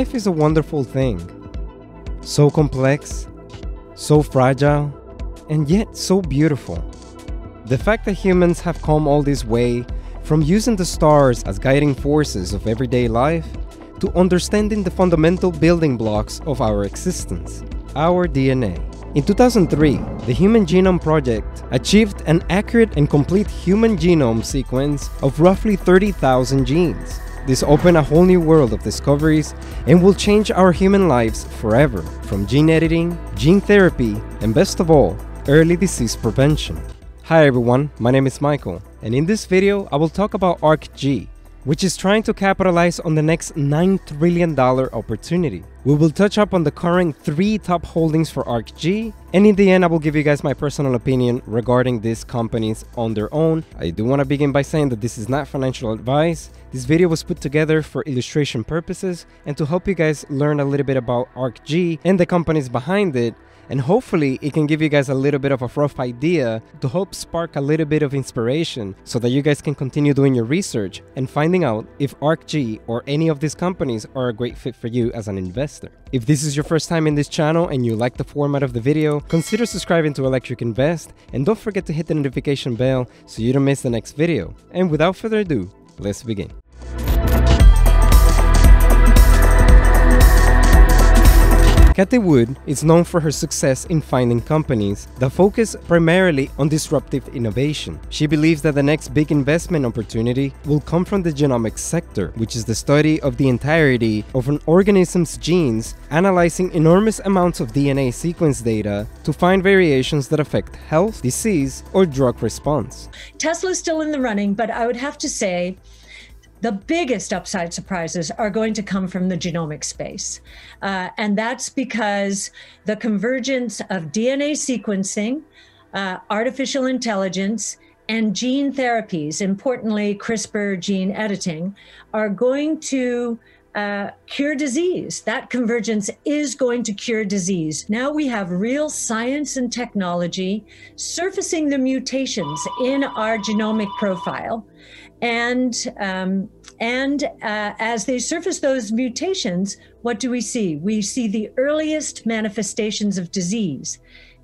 Life is a wonderful thing. So complex, so fragile, and yet so beautiful. The fact that humans have come all this way from using the stars as guiding forces of everyday life to understanding the fundamental building blocks of our existence, our DNA. In 2003, the Human Genome Project achieved an accurate and complete human genome sequence of roughly 30,000 genes. This opened a whole new world of discoveries and will change our human lives forever, from gene editing, gene therapy, and best of all, early disease prevention. Hi everyone, my name is Michael, and in this video I will talk about ARKG, which is trying to capitalize on the next $9 trillion opportunity. We will touch up on the current three top holdings for ARKG, and in the end I will give you guys my personal opinion regarding these companies on their own. I do want to begin by saying that this is not financial advice. This video was put together for illustration purposes and to help you guys learn a little bit about ARKG and the companies behind it and hopefully it can give you guys a little bit of a rough idea to help spark a little bit of inspiration so that you guys can continue doing your research and finding out if ARKG or any of these companies are a great fit for you as an investor. If this is your first time in this channel and you like the format of the video, consider subscribing to Electric Invest and don't forget to hit the notification bell so you don't miss the next video. And without further ado, let's begin. Cathie Wood is known for her success in finding companies that focus primarily on disruptive innovation. She believes that the next big investment opportunity will come from the genomics sector, which is the study of the entirety of an organism's genes, analyzing enormous amounts of DNA sequence data to find variations that affect health, disease, or drug response. Tesla's still in the running, but I would have to say the biggest upside surprises are going to come from the genomic space. Uh, and that's because the convergence of DNA sequencing, uh, artificial intelligence, and gene therapies, importantly, CRISPR gene editing, are going to uh, cure disease. That convergence is going to cure disease. Now we have real science and technology surfacing the mutations in our genomic profile and um, and uh, as they surface those mutations, what do we see? We see the earliest manifestations of disease.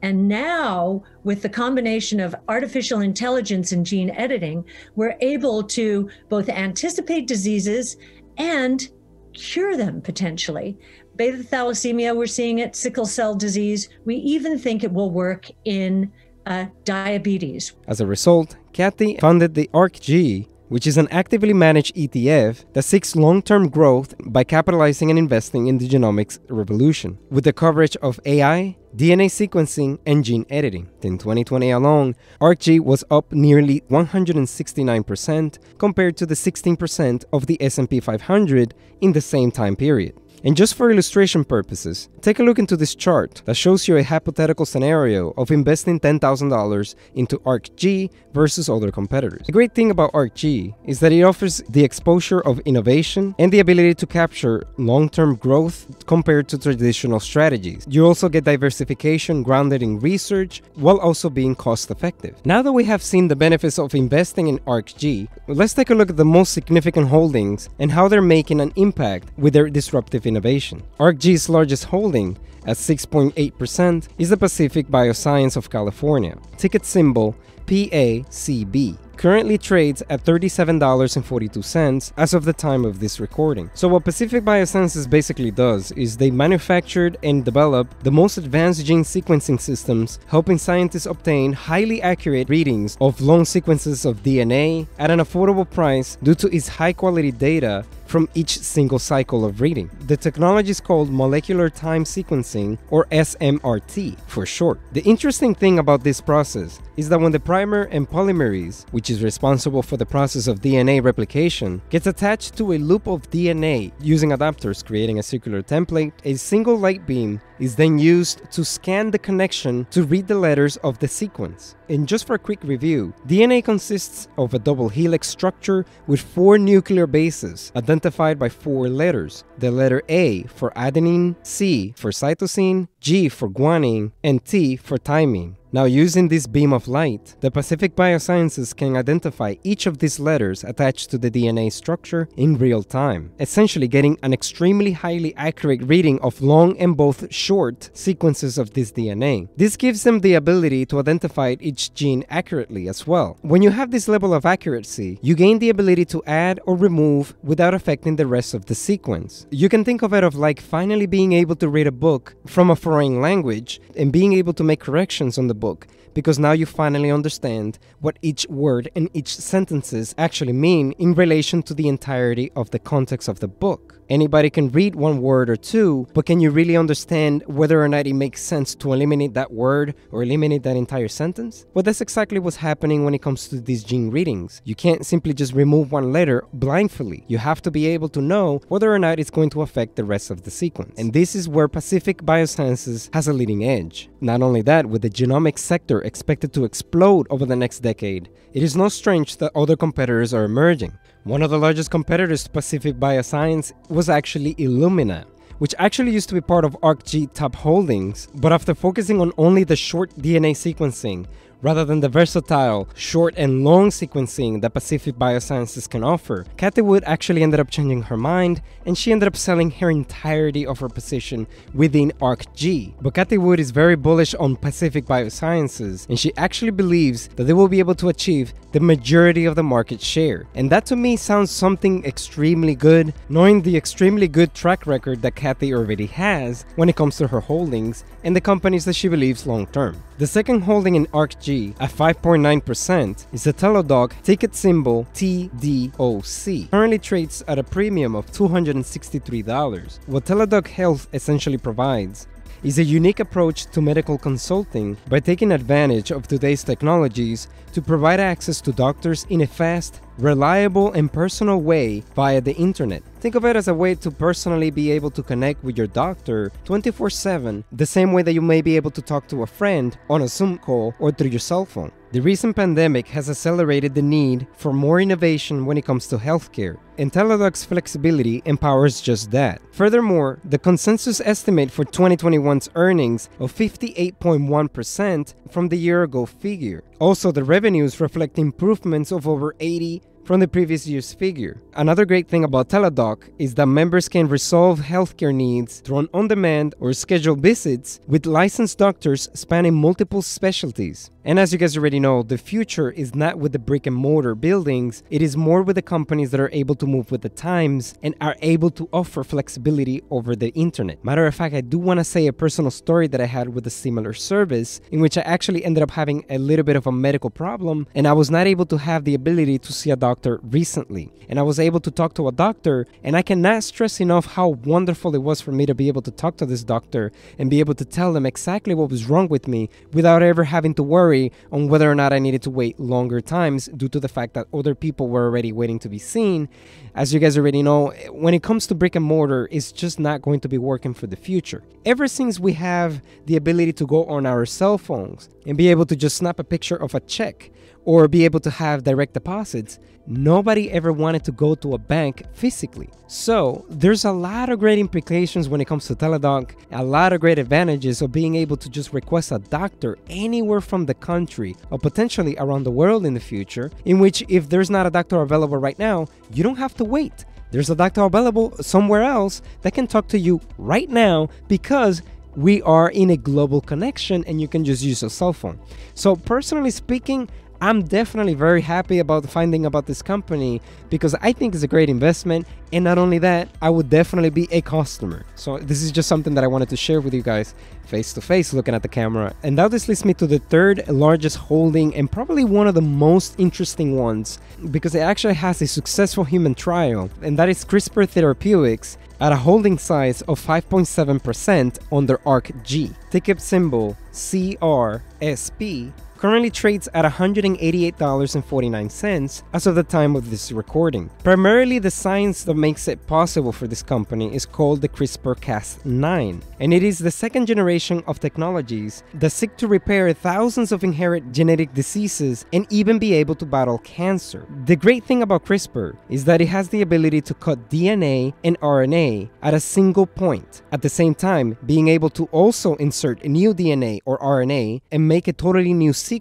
And now, with the combination of artificial intelligence and gene editing, we're able to both anticipate diseases and cure them potentially. Beta thalassemia, we're seeing it, sickle cell disease. We even think it will work in uh, diabetes. As a result, Cathie founded the ARKG which is an actively managed ETF that seeks long term growth by capitalizing and investing in the genomics revolution, with the coverage of AI, DNA sequencing, and gene editing. In 2020 alone, ARKG was up nearly 169% compared to the 16% of the S&P 500 in the same time period. And just for illustration purposes, take a look into this chart that shows you a hypothetical scenario of investing $10,000 into ARKG versus other competitors. The great thing about ARKG is that it offers the exposure of innovation and the ability to capture long-term growth compared to traditional strategies. You also get diversification grounded in research while also being cost-effective. Now that we have seen the benefits of investing in ARKG, let's take a look at the most significant holdings and how they're making an impact with their disruptive innovation. ARKG's largest holding, at 6.8%, is the Pacific Bioscience of California, ticket symbol PACB currently trades at $37.42 as of the time of this recording. So what Pacific Biosciences basically does is they manufactured and develop the most advanced gene sequencing systems, helping scientists obtain highly accurate readings of long sequences of DNA at an affordable price due to its high quality data from each single cycle of reading. The technology is called molecular time sequencing, or SMRT for short. The interesting thing about this process is that when the primer and polymerase, which is responsible for the process of DNA replication, gets attached to a loop of DNA using adapters creating a circular template, a single light beam is then used to scan the connection to read the letters of the sequence. And just for a quick review, DNA consists of a double helix structure with four nuclear bases identified by four letters. The letter A for adenine, C for cytosine, G for guanine, and T for thymine. Now, using this beam of light, the Pacific Biosciences can identify each of these letters attached to the DNA structure in real time, essentially getting an extremely highly accurate reading of long and both short sequences of this DNA. This gives them the ability to identify each gene accurately as well. When you have this level of accuracy, you gain the ability to add or remove without affecting the rest of the sequence. You can think of it of like finally being able to read a book from a foreign language and being able to make corrections on the book because now you finally understand what each word and each sentences actually mean in relation to the entirety of the context of the book. Anybody can read one word or two, but can you really understand whether or not it makes sense to eliminate that word or eliminate that entire sentence? Well, that's exactly what's happening when it comes to these gene readings. You can't simply just remove one letter blindly. You have to be able to know whether or not it's going to affect the rest of the sequence. And this is where Pacific Biosciences has a leading edge. Not only that, with the sector expected to explode over the next decade, it is no strange that other competitors are emerging. One of the largest competitors to Pacific Bioscience was actually Illumina, which actually used to be part of ARKG Top Holdings, but after focusing on only the short DNA sequencing, rather than the versatile, short and long sequencing that Pacific Biosciences can offer, Cathie Wood actually ended up changing her mind and she ended up selling her entirety of her position within ARKG. But Cathie Wood is very bullish on Pacific Biosciences and she actually believes that they will be able to achieve the majority of the market share. And that to me sounds something extremely good, knowing the extremely good track record that Cathie already has when it comes to her holdings and the companies that she believes long term. The second holding in ARKG at 5.9% is the Teladoc ticket symbol TDOC. Currently trades at a premium of $263. What Teladoc Health essentially provides is a unique approach to medical consulting by taking advantage of today's technologies to provide access to doctors in a fast, reliable, and personal way via the internet. Think of it as a way to personally be able to connect with your doctor 24 7, the same way that you may be able to talk to a friend on a Zoom call or through your cell phone. The recent pandemic has accelerated the need for more innovation when it comes to healthcare, and Teladoc's flexibility empowers just that. Furthermore, the consensus estimate for 2021's earnings of 58.1% from the year ago figure. Also, the revenues reflect improvements of over 80 from the previous year's figure. Another great thing about Teladoc is that members can resolve healthcare needs through an on demand or scheduled visits with licensed doctors spanning multiple specialties. And as you guys already know, the future is not with the brick and mortar buildings, it is more with the companies that are able to move with the times and are able to offer flexibility over the internet. Matter of fact, I do want to say a personal story that I had with a similar service in which I actually ended up having a little bit of a medical problem and I was not able to have the ability to see a doctor recently. And I was able to talk to a doctor, and I cannot stress enough how wonderful it was for me to be able to talk to this doctor and be able to tell them exactly what was wrong with me without ever having to worry on whether or not I needed to wait longer times due to the fact that other people were already waiting to be seen. As you guys already know, when it comes to brick and mortar, it's just not going to be working for the future. Ever since we have the ability to go on our cell phones and be able to just snap a picture of a check or be able to have direct deposits, nobody ever wanted to go to a bank physically. So there's a lot of great implications when it comes to Teladoc, a lot of great advantages of being able to just request a doctor anywhere from the country or potentially around the world in the future, in which if there's not a doctor available right now, you don't have to wait. There's a doctor available somewhere else that can talk to you right now because we are in a global connection and you can just use a cell phone. So, personally speaking, I'm definitely very happy about finding about this company because I think it's a great investment. And not only that, I would definitely be a customer. So this is just something that I wanted to share with you guys face to face looking at the camera. And now this leads me to the third largest holding and probably one of the most interesting ones because it actually has a successful human trial and that is CRISPR Therapeutics at a holding size of 5.7% under ARKG. Ticket symbol CRSP currently trades at $188.49 as of the time of this recording. Primarily, the science that makes it possible for this company is called the CRISPR Cas9, and it is the second generation of technologies that seek to repair thousands of inherited genetic diseases and even be able to battle cancer. The great thing about CRISPR is that it has the ability to cut DNA and RNA at a single point, at the same time being able to also insert new DNA or RNA and make a totally new sequence,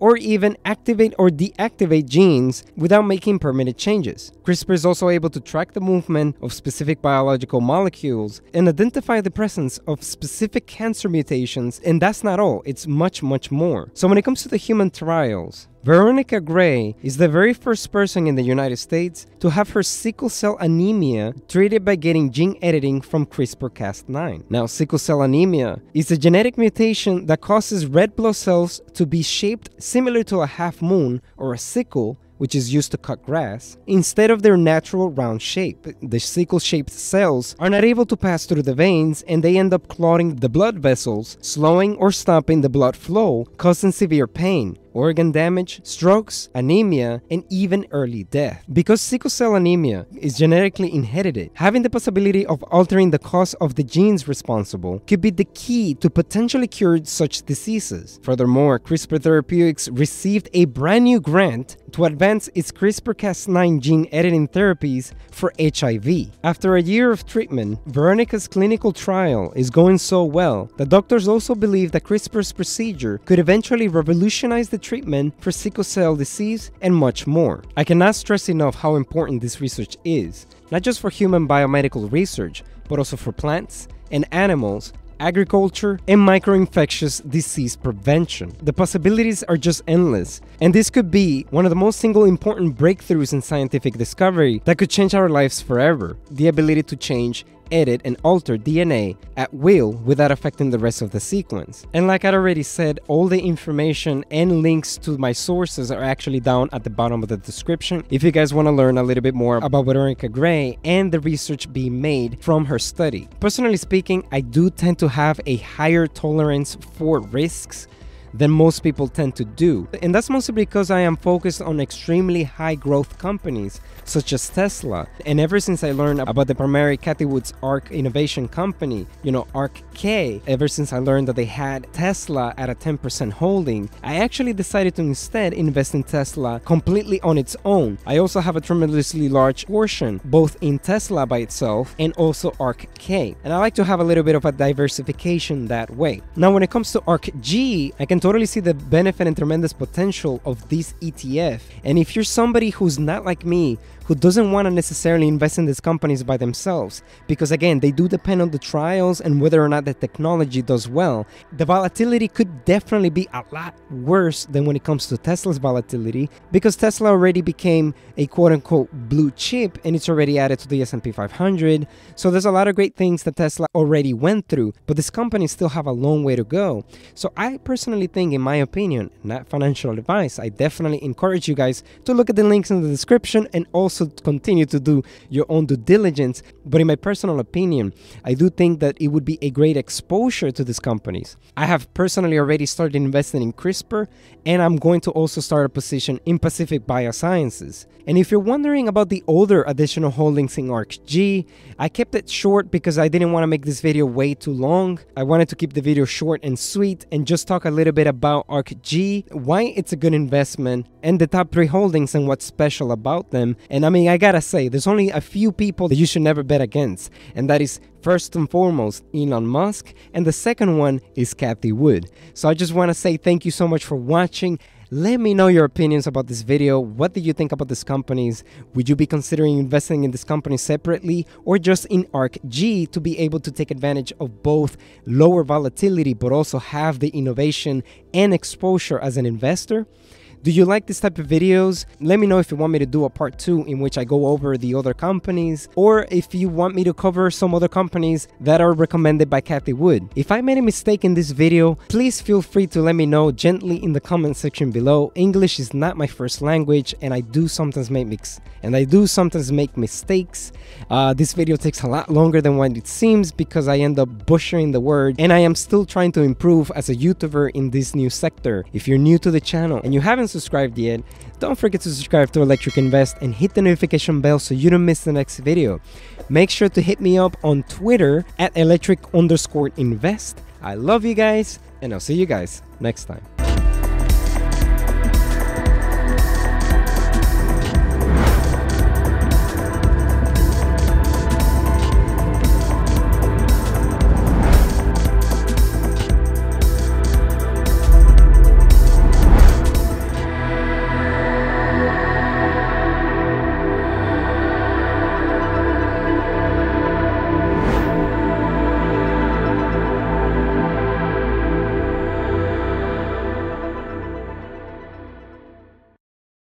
or even activate or deactivate genes without making permanent changes. CRISPR is also able to track the movement of specific biological molecules and identify the presence of specific cancer mutations, and that's not all, it's much, much more. So, when it comes to the human trials, Veronica Gray is the very first person in the United States to have her sickle cell anemia treated by getting gene editing from CRISPR Cas9. Now, sickle cell anemia is a genetic mutation that causes red blood cells to be shaped similar to a half moon or a sickle which is used to cut grass, instead of their natural round shape. The sickle shaped cells are not able to pass through the veins and they end up clogging the blood vessels, slowing or stopping the blood flow, causing severe pain organ damage, strokes, anemia, and even early death. Because sickle cell anemia is genetically inherited, having the possibility of altering the cause of the genes responsible could be the key to potentially cure such diseases. Furthermore, CRISPR Therapeutics received a brand new grant to advance its CRISPR Cas9 gene editing therapies for HIV. After a year of treatment, Veronica's clinical trial is going so well that doctors also believe that CRISPR's procedure could eventually revolutionize the treatment for sickle cell disease, and much more. I cannot stress enough how important this research is, not just for human biomedical research, but also for plants and animals agriculture, and micro-infectious disease prevention. The possibilities are just endless, and this could be one of the most single important breakthroughs in scientific discovery that could change our lives forever. The ability to change edit, and alter DNA at will without affecting the rest of the sequence. And like I already said, all the information and links to my sources are actually down at the bottom of the description if you guys want to learn a little bit more about Veronica Gray and the research being made from her study. Personally speaking, I do tend to have a higher tolerance for risks than most people tend to do. And that's mostly because I am focused on extremely high growth companies such as Tesla. And ever since I learned about the primary Cathie Wood's ARK Innovation Company, you know, ARC K, ever since I learned that they had Tesla at a 10% holding, I actually decided to instead invest in Tesla completely on its own. I also have a tremendously large portion, both in Tesla by itself and also ARKK. And I like to have a little bit of a diversification that way. Now, when it comes to ARC G, I can totally see the benefit and tremendous potential of this ETF. And if you're somebody who's not like me, who doesn't want to necessarily invest in these companies by themselves. Because again they do depend on the trials and whether or not the technology does well. The volatility could definitely be a lot worse than when it comes to tesla's volatility because tesla already became a quote-unquote blue chip and it's already added to the s&p 500 so there's a lot of great things that tesla already went through but these companies still have a long way to go. So i personally think in my opinion not financial advice i definitely encourage you guys to look at the links in the description and also also continue to do your own due diligence. But in my personal opinion, I do think that it would be a great exposure to these companies. I have personally already started investing in CRISPR, and I'm going to also start a position in Pacific Biosciences. And if you're wondering about the older additional holdings in ARKG, I kept it short because I didn't want to make this video way too long. I wanted to keep the video short and sweet and just talk a little bit about ARKG, why it's a good investment, and the top three holdings and what's special about them. And I mean, I gotta say, there's only a few people that you should never bet against, and that is first and foremost Elon Musk, and the second one is Cathie Wood. So I just want to say thank you so much for watching. Let me know your opinions about this video. What do you think about these companies? Would you be considering investing in this company separately or just in ARKG to be able to take advantage of both lower volatility but also have the innovation and exposure as an investor? Do you like this type of videos? Let me know if you want me to do a part two in which I go over the other companies, or if you want me to cover some other companies that are recommended by Cathie Wood. If I made a mistake in this video, please feel free to let me know gently in the comment section below. English is not my first language, and I do sometimes make mix and I do sometimes make mistakes. Uh, this video takes a lot longer than what it seems because I end up butchering the word, and I am still trying to improve as a YouTuber in this new sector. If you're new to the channel and you subscribed yet, don't forget to subscribe to Electric Invest and hit the notification bell so you don't miss the next video. Make sure to hit me up on Twitter at electric underscore invest. I love you guys, and I'll see you guys next time.